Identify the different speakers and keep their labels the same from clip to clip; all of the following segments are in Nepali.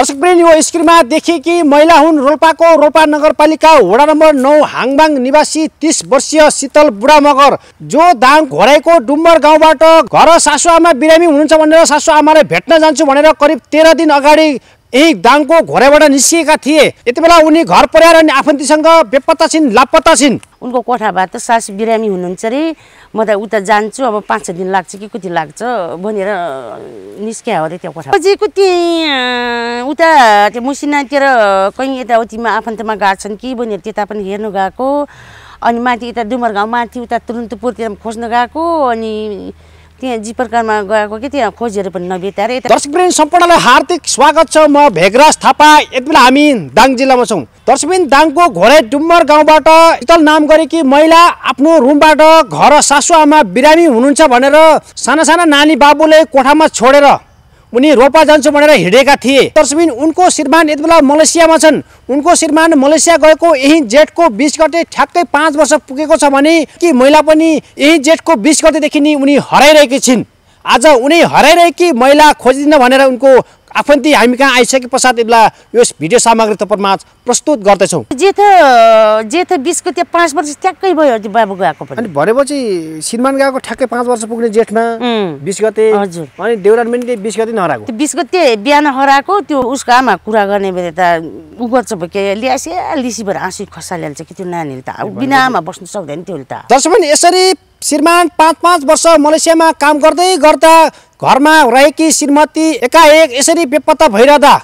Speaker 1: दर्शकवृन्द यो स्क्रिनमा कि महिला हुन् रोल्पाको रोल्पा नगरपालिका वडा नम्बर नौ हाङबाङ निवासी तिस वर्षीय शीतल बुढा मगर जो दाङ घोराइको डुम्बर गाउँबाट घर सासुआमा बिरामी हुनुहुन्छ भनेर सासुआमालाई भेट्न जान्छु भनेर करिब तेह्र दिन अगाडि यही दाङको घोराइबाट निस्किएका थिए। यति बेला उनी घर परिवार अनि आफन्तीसँग बेपत्ता छिन् लापत्ता छिन्
Speaker 2: उनको कोठाबाट सासु बिरामी हुनुहुन्छ अरे। म त उता जान्छु अब पाँच छ दिन लाग्छ कि कति लाग्छ भनेर निस्क्या हो अरे त्यो कोठा पछि कति उता त्यो मुसिनातिर कहीँ यताउतिमा आफन्तमा गएको छन् कि भनेर त्यता पनि हेर्नु गएको। अनि माथि यता डुमर गाउँ माथि उता तुरुन्तपुरतिर खोज्न गएको अनि त्यहाँ जिपरकामा गएको कि त्यहाँ खोजेर पनि नभेटाएर यता
Speaker 1: दर्शकवृन्द सम्पूर्णलाई हार्दिक स्वागत छ म भेगराज थापा। यति बेला हामी दाङ जिल्लामा छौँ। दर्शकवृन्द दाङको घोराइ डुम्बर गाउँबाट शीतल नाम गरेकी महिला आफ्नो रुमबाट घर सासुआमा बिरामी हुनुहुन्छ भनेर साना साना नानी बाबुले कोठामा छोडेर उनी रोपा जान्छु भनेर हिँडेका थिए। दर्शकवृन्द उनको श्रीमान यति बेला मलेसियामा छन्। उनको श्रीमान मलेसिया गएको यही जेठको बिस गते ठ्याक्कै पाँच वर्ष पुगेको छ भने कि महिला पनि यही जेठको बिस गतेदेखि नि उनी हराइरहेकी छिन्। आज उनी हराइरहेकी महिला खोजिदिन भनेर उनको आफन्ती हामी कहाँ आइसके पश्चात बेला यो भिडियो सामग्री तपाईँमा प्रस्तुत गर्दैछौँ।
Speaker 2: जेठ जेठ बिसको त्यो पाँच वर्ष ट्याक्कै भयो त्यो बाबु गएको पनि।
Speaker 1: अनि भनेपछि श्रीमान गएको ठ्याक्कै पाँच वर्ष पुग्ने जेठमा बिस गते
Speaker 2: हजुर।
Speaker 1: अनि देउरान पनि त्यही बिस गते नहराएको।
Speaker 2: त्यो बिस गते बिहान हराएको त्यो उसको आमा कुरा गर्ने बेला त उ गर्छ भयो के ल्यासे लिसीबाट आँसु खसालिहाल्छ कि त्यो नानीले त। अब बिना आमा बस्नु सक्दैन त्यसले त।
Speaker 1: दर्शक यसरी श्रीमान पाँच पाँच वर्ष मलेसियामा काम गर्दै गर्दा घरमा रहेकी श्रीमती एकाएक यसरी बेपत्ता भइरहँदा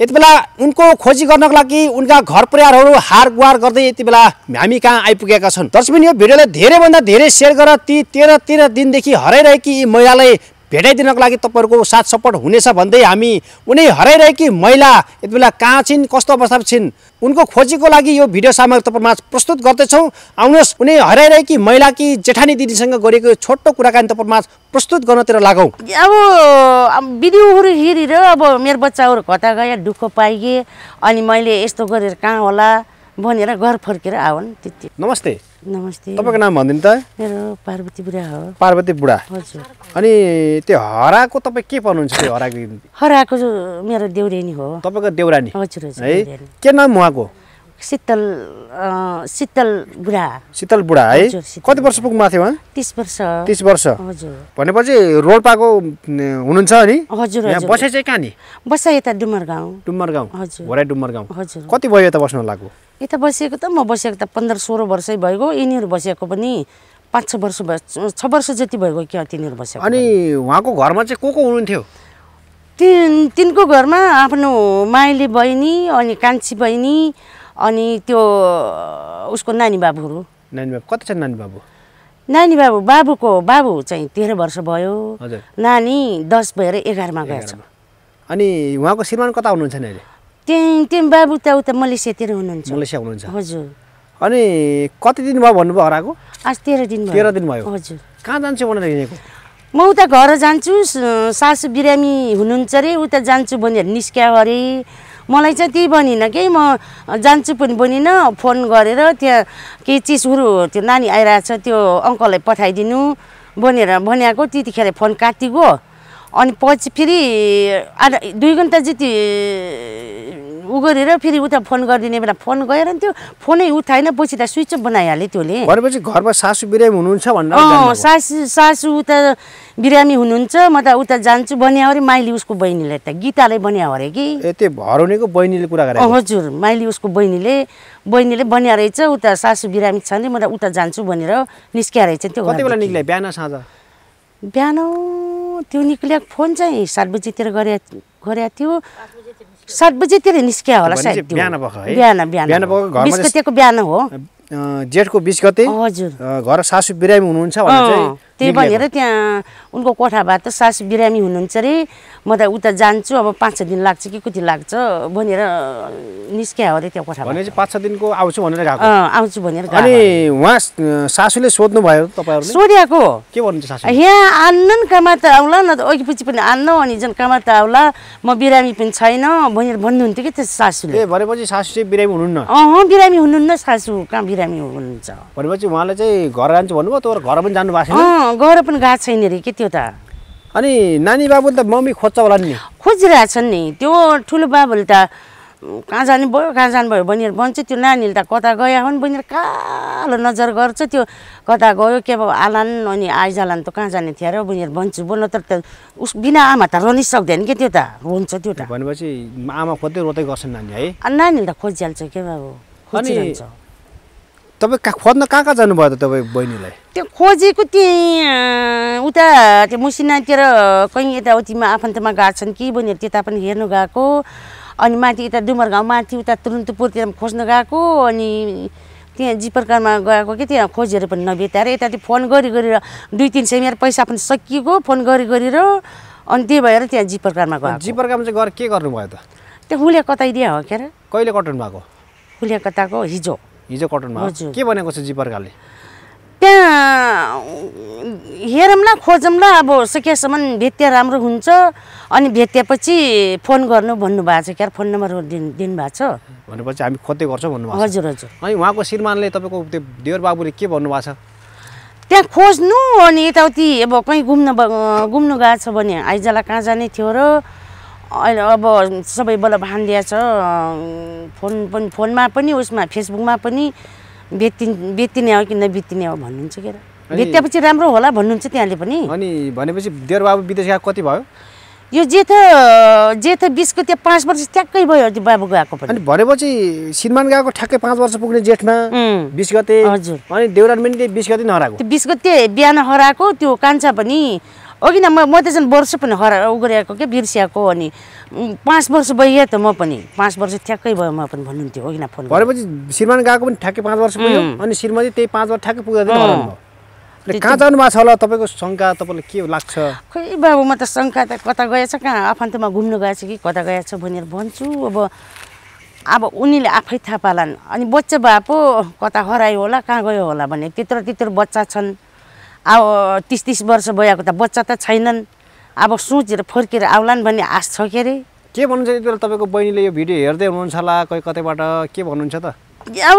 Speaker 1: यति बेला उनको खोजी गर्नको लागि उनका घर परिवारहरू हार गुहार गर्दै यति बेला हामी कहाँ आइपुगेका छन्। दर्शक यो भिडियोलाई धेरैभन्दा धेरै सेयर गरेर ती तेह्र तेह्र दिनदेखि हराइरहेकी यी महिलालाई भेटाइदिनको लागि तपाईँहरूको साथ सपोर्ट हुनेछ भन्दै हामी उनी हराइरहेकी महिला यति बेला कहाँ छिन् कस्तो अवस्थामा छिन् उनको खोजीको लागि यो भिडियो सामग्री तपाईँमा प्रस्तुत गर्दैछौँ। आउनुहोस् उनी हराइरहेकी महिलाकी जेठानी दिदीसँग गरेको यो छोटो कुराकानी तपाईँमा प्रस्तुत गर्नतिर लागौँ।
Speaker 2: अब भिडियोहरू हेरेर अब मेरो बच्चाहरू कता गए दुःख पाइए अनि मैले यस्तो गरेर कहाँ होला भनेर घर फर्केर आउन् त्यति।
Speaker 1: नमस्ते।
Speaker 2: नमस्ते।
Speaker 1: तपाईँको नाम भनिदिनु त?
Speaker 2: मेरो पार्वती बुढा हो।
Speaker 1: पार्वती बुढा।
Speaker 2: हजुर।
Speaker 1: अनि त्यो हराएको तपाईँ के पर्नुहुन्छ त्यो हराएको
Speaker 2: हराएको जो मेरो देउरेनी हो।
Speaker 1: तपाईँको देउरानी।
Speaker 2: हजुर हजुर
Speaker 1: है। के नाम उहाँको?
Speaker 2: शीतल शीतल बुढा।
Speaker 1: शीतल बुढा है? कति वर्ष पुग्नु थियो उहाँ?
Speaker 2: तिस वर्ष।
Speaker 1: तिस वर्ष।
Speaker 2: हजुर।
Speaker 1: भनेपछि रोल्पाको हुनुहुन्छ नि
Speaker 2: हजुर
Speaker 1: बसाइ चाहिँ कहाँ नि?
Speaker 2: बस्छ यता डुमर गाउँ
Speaker 1: डुम्बर गाउँ
Speaker 2: हजुर।
Speaker 1: घोराइ डुम्बर गाउँ
Speaker 2: हजुर।
Speaker 1: कति भयो यता बस्नु लाग्यो
Speaker 2: यता बसेको त म बसेको त पन्ध्र सोह्र वर्षै भइगयो यिनीहरू बसेको पनि पाँच छ वर्ष भयो छ वर्ष जति भइगयो क्या तिनीहरू बसेको
Speaker 1: अनि उहाँको घरमा चाहिँ को को हुनुहुन्थ्यो?
Speaker 2: तिन तिनको घरमा आफ्नो माइली बहिनी अनि कान्छी बहिनी अनि त्यो उसको नानी बाबुहरू।
Speaker 1: नानी बाबु कति छ नानी बाबु?
Speaker 2: नानी बाबु बाबुको बाबु चाहिँ तेह्र वर्ष भयो। नानी दस भएर एघारमा गएछ।
Speaker 1: अनि उहाँको श्रीमान कता हुनुहुन्छ नि अहिले?
Speaker 2: त्यहाँ त्यहाँ बाबु त उता मलेसियातिर हुनुहुन्छ।
Speaker 1: मलेसिया हुनुहुन्छ।
Speaker 2: हजुर।
Speaker 1: अनि कति दिन भयो भन्नुभयो हराएको?
Speaker 2: आज तेह्र दिन भयो।
Speaker 1: तेह्र दिन भयो।
Speaker 2: हजुर।
Speaker 1: कहाँ जान्छु भनेर हिँडेको?
Speaker 2: म उता घर जान्छु सासु बिरामी हुनुहुन्छ अरे उता जान्छु भनेर निस्क्या अरे। मलाई चाहिँ त्यही बनिनँ कि म जान्छु पनि बनिनँ फोन गरेर त्यहाँ केही चिजहरू त्यो नानी आइरहेछ त्यो अङ्कललाई पठाइदिनु भनेर भनेको त्यतिखेर फोन काटिगयो। अनि पछि फेरि आधा दुई घन्टा जति उ गरेर फेरि उता फोन गरिदिने बेला फोन गएर नि त्यो फोनै उठाएन पछि त स्विच अफ बनाइहाल्यो त्यसले।
Speaker 1: भनेपछि घरमा सासु बिरामी हुनुहुन्छ भनेर।
Speaker 2: सासु सासु उता बिरामी हुनुहुन्छ म त उता जान्छु बनिया अरे माइली उसको बहिनीले त गीताले बनिया अरे कि।
Speaker 1: त्यो हराउनेको बहिनीले कुरा
Speaker 2: अँ,
Speaker 1: गरेको?
Speaker 2: हजुर माइली उसको बहिनीले बहिनीले बनिया रहेछ उता सासु बिरामी छ भने म त उता जान्छु भनेर निस्किया रहेछ त्यो
Speaker 1: कति बेला बिहान साँझ?
Speaker 2: बिहान त्यो निक्लिएको फोन चाहिँ सात बजीतिर गरे गरेको थियो। सात बजीतिर निस्किया होला सायद।
Speaker 1: बिहान?
Speaker 2: बिहान बिहान
Speaker 1: बिहान
Speaker 2: बिहान हो।
Speaker 1: जेठको बिस गते।
Speaker 2: हजुर।
Speaker 1: घर सासु बिरामी हुनुहुन्छ भनेर चाहिँ
Speaker 2: त्यही। भनेर त्यहाँ उनको कोठाबाट सासु बिरामी हुनुहुन्छ अरे। म त उता जान्छु अब पाँच छ दिन लाग्छ कि कति लाग्छ भनेर निस्क्या अरे त्यो कोठाबाट।
Speaker 1: भनेपछि पाँच छ दिनको आउँछु भनेर गएको।
Speaker 2: आउँछु भनेर
Speaker 1: अनि। उहाँ सासूले सोध्नु भयो तपाईँहरूले?
Speaker 2: सोध्याएको
Speaker 1: के भन्नुहुन्छ सासू
Speaker 2: यहाँ आन्नन् कमा त आउला न त अघि पछि पनि आन्न अनि झन् कमा त आउला म बिरामी पनि छैन भनेर भन्नुहुन्थ्यो कि त्यो सासूले।
Speaker 1: ए भनेपछि सासू चाहिँ बिरामी हुनुहुन्न?
Speaker 2: अँ बिरामी हुनुहुन्न सासू कहाँ बिरामी हुनुहुन्छ?
Speaker 1: भनेपछि उहाँले चाहिँ घर जान्छु भन्नुभयो तर घर पनि जानु भएको छैन
Speaker 2: गएर पनि गएको छैन अरे के त्यो त?
Speaker 1: अनि नानी बाबुले त मम्मी खोज्छ होला नि
Speaker 2: खोजिरहेछन् नि। त्यो ठुलो बाबुले त कहाँ जाने भयो कहाँ जानुभयो भनेर भन्छ त्यो नानीले त कता गयो हुन् भनेर कालो नजर गर्छ त्यो कता गयो के भयो आलान अनि आइजालान त कहाँ जाने थियो र भनेर भन्छु। बोल्न त त उस बिना आमा त रहनै सक्दैन के त्यो त? हुन्छ त्यो त।
Speaker 1: भनेपछि आमा खोज्दै रोँदै गर्छन् नानी है।
Speaker 2: अनि नानीले त खोजिहाल्छ के बाबु? खोजिरहन्छ।
Speaker 1: तपाईँ कहाँ खोज्न कहाँ कहाँ जानुभयो त तपाईँ बहिनीलाई?
Speaker 2: त्यो खोजेको त्यहाँ उता त्यो मुसिनातिर कहीँ यताउतिमा आफन्तमा गएको छन् कि भनेर त्यता पनि हेर्नु गएको। अनि माथि यता डुमर गाउँ माथि उता तुरुन्तपुरतिर खोज्न गएको। अनि त्यहाँ जिपरकारमा गएको कि त्यहाँ खोजेर पनि नभेटाएर यता त्यो फोन गरी गरेर दुई तिन सय मेरो पैसा पनि सकिएको फोन गरी गरेर अनि त्यही भएर त्यहाँ जिपरकारमा गएको।
Speaker 1: जिपरकामा चाहिँ गएर के गर्नुभयो त?
Speaker 2: त्यो हुलिया कताइदिया हो के अरे
Speaker 1: कहिले कटाउनु भएको?
Speaker 2: हुलिया कताको हिजो।
Speaker 1: हिजो
Speaker 2: हजुर।
Speaker 1: के भनेको छ जिपरकाले
Speaker 2: त्यहाँ हेरौँला खोजौँला अब सकेसम्म भेट्या राम्रो हुन्छ अनि भेटेपछि फोन गर्नु भन्नुभएको छ। क्या फोन नम्बर दिनु दिनुभएको छ।
Speaker 1: भनेपछि हामी खोज्दै गर्छौँ भन्नुभएको
Speaker 2: हजुर हजुर।
Speaker 1: अनि उहाँको श्रीमानले तपाईँको त्यो देवर बाबुले के भन्नुभएको छ?
Speaker 2: त्यहाँ खोज्नु अनि यताउति अब कहीँ घुम्न घुम्नु गएको छ भने आइजला कहाँ जाने थियो र अहिले अब सबै बल भान्दिया छ। फोन पनि फोनमा पनि उसमा फेसबुकमा पनि बेतिन बेतिने हो कि नबितिने हो भन्नुहुन्छ के बेतेपछि राम्रो होला भन्नुहुन्छ त्यहाँले पनि।
Speaker 1: अनि भनेपछि देवर बाबु विदेश गएको कति भयो?
Speaker 2: यो जेठ जेठ बिसको त्यो पाँच वर्ष ट्याक्कै भयो त्यो बाबु गएको पनि।
Speaker 1: अनि भनेपछि श्रीमान गएको ठ्याक्कै पाँच वर्ष पुग्ने जेठमा बिस गते
Speaker 2: हजुर।
Speaker 1: अनि देउरान पनि त्यही बिस गते नै हराएको
Speaker 2: त्यो बिसको त्यो बिहान हराएको त्यो कान्छा पनि अघि न म म त झन् वर्ष पनि हरा उ गरेको क्या बिर्सिएको अनि पाँच वर्ष भइयो त म पनि पाँच वर्ष ठ्याक्कै भयो म पनि भन्नुहुन्थ्यो अघि न फोन।
Speaker 1: भनेपछि श्रीमान गएको पनि ठ्याक्कै पाँच वर्ष पुग्यो अनि श्रीमती त्यही पाँच वर्ष ठ्याक्कै पुग्दा चाहिँ हराउनु भयो अनि कहाँ जानु भएको छ होला तपाईँको शङ्का तपाईँलाई के लाग्छ?
Speaker 2: खै बाबु म त शङ्का त कता गएछ कहाँ आफन्तमा घुम्नु गएछ कि कता गएछ भनेर भन्छु अब अब उनीले आफै थाहा पालान्। अनि बच्चा भए पो कता हरायो होला कहाँ गयो होला भने त्यत्रो त्यत्रो बच्चा छन्। अब तिस तिस वर्ष भएको त बच्चा त छैनन्। अब सोचेर फर्केर आउलान् भन्ने आश छ के अरे?
Speaker 1: के भन्नुहुन्छ यति बेला तपाईँको बहिनीले यो भिडियो हेर्दै हुनुहुन्छ होला कोही कतैबाट? के भन्नुहुन्छ त?
Speaker 2: अब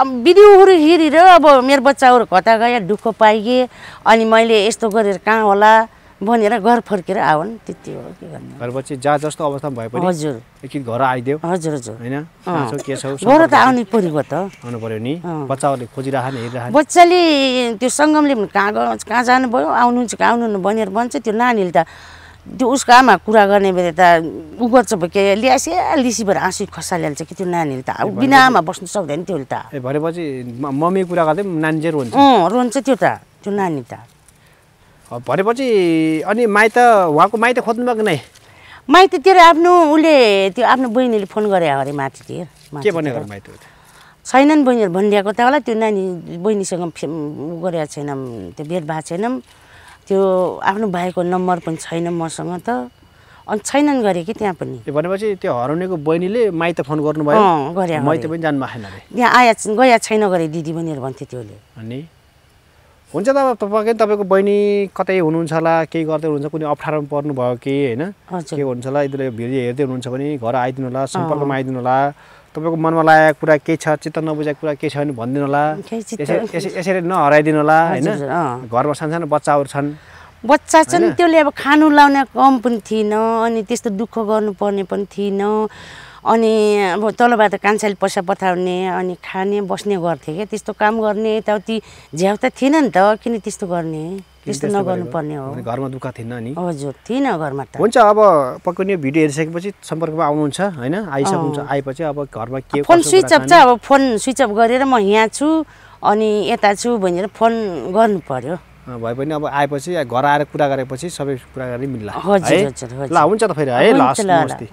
Speaker 2: अब भिडियोहरू हेरेर अब मेरो बच्चाहरू कता गए दुःख पाइए अनि मैले यस्तो गरेर कहाँ होला? भनेर घर फर्केर आउन् त्यति हो के गर्नु?
Speaker 1: भनेपछि जहाँ जस्तो अवस्थामा भए पनि
Speaker 2: हजुर।
Speaker 1: एकछिन घर आइदेऊ।
Speaker 2: हजुर हजुर।
Speaker 1: होइन? कहाँ के छौ
Speaker 2: घर त आउनै परेको त।
Speaker 1: आउनु पऱ्यो नि। बच्चाहरूले खोजिरहने हेरिरहने।
Speaker 2: बच्चाले त्यो सङ्गमले कहाँ कहाँ जानुभयो आउनुहुन्छ कि आउनु भनेर भन्छ त्यो नानीले त त्यो उसको आमा कुरा गर्ने बेला त उ गर्छ भयो के ल्यासे लिसीबाट आँसु खसालिहाल्छ कि त्यो नानीले त? अब बिना आमा बस्नु सक्दैन त्यसले त।
Speaker 1: भनेपछि मम्मी कुरा गर्दै नानी चाहिँ रोन्छ।
Speaker 2: रोन्छ त्यो त त्यो नानी त।
Speaker 1: भनेपछि अनि माइत उहाँको माइत खोज्नु भएको नै?
Speaker 2: माइतीतिर आफ्नो उसले त्यो आफ्नो बहिनीले फोन गरे अरे माथितिर
Speaker 1: के। भनेको माइत?
Speaker 2: छैनन् बहिनीहरू भनिदिएको त होला त्यो नानी बहिनीसँग उ गरेको छैनौँ त्यो भेट भएको छैनौँ त्यो आफ्नो भाइको नम्बर पनि छैन मसँग त। अनि छैनन् गरे कि त्यहाँ पनि।
Speaker 1: भनेपछि त्यो हराउनेको बहिनीले माइत फोन गर्नुभयो?
Speaker 2: गरे
Speaker 1: माइत। पनि जानु भएन
Speaker 2: त्यहाँ आया गया छैन गरे दिदी भनेर भन्थ्यो त्योले
Speaker 1: अनि? हुन्छ त अब तपाईँ तपाईँको बहिनी कतै हुनुहुन्छ होला केही गर्दै हुनुहुन्छ कुनै अप्ठ्यारोमा पर्नुभयो कि होइन? के हुन्छ होला यतिले भिडियो हेर्दै हुनुहुन्छ भने घर आइदिनु होला सम्पर्कमा आइदिनु होला। तपाईँको मनमा लागेको कुरा केही छ चित्त नबुझेको कुरा केही छ भने भनिदिनु होला। यसरी नहराइदिनु होला होइन। घरमा सानसानो बच्चाहरू छन्।
Speaker 2: बच्चा चाहिँ त्यसले अब खानु लाउने कम पनि थिएन अनि त्यस्तो दुःख गर्नुपर्ने पनि थिएन। अनि अब तलबाट कान्छाले पैसा पठाउने अनि खाने बस्ने गर्थे क्या। त्यस्तो काम गर्ने यताउति झ्याउ त थिएन नि त। किन त्यस्तो गर्ने? त्यस्तो नगर्नु पर्ने हो।
Speaker 1: घरमा दुःख थिएन नि?
Speaker 2: हजुर थिएन घरमा त।
Speaker 1: हुन्छ अब पक्कै पनि भिडियो हेरिसकेपछि सम्पर्कमा आउनुहुन्छ होइन? आइसक्नुहुन्छ आएपछि अब घरमा के
Speaker 2: फोन स्विच अफ छ। अब फोन स्विच अफ गरेर म यहाँ छु अनि यता छु भनेर फोन गर्नु पर्यो।
Speaker 1: भए पनि अब आएपछि घर आएर कुरा गरेपछि सबै कुरा गरी मिल्ला। ल हुन्छ त फेरि है?
Speaker 2: ल।
Speaker 1: नमस्ते।